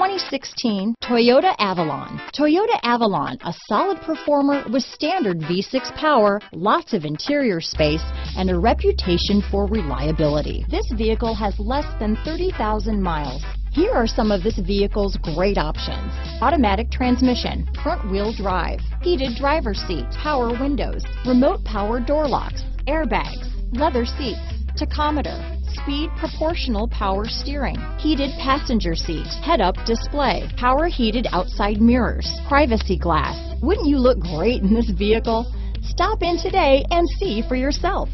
2016 Toyota Avalon. Toyota Avalon, a solid performer with standard V6 power, lots of interior space, and a reputation for reliability. This vehicle has less than 30,000 miles. Here are some of this vehicle's great options. Automatic transmission, front wheel drive, heated driver seat, power windows, remote power door locks, airbags, leather seats, tachometer, speed proportional power steering, heated passenger seat, head-up display, power heated outside mirrors, privacy glass. Wouldn't you look great in this vehicle? Stop in today and see for yourself.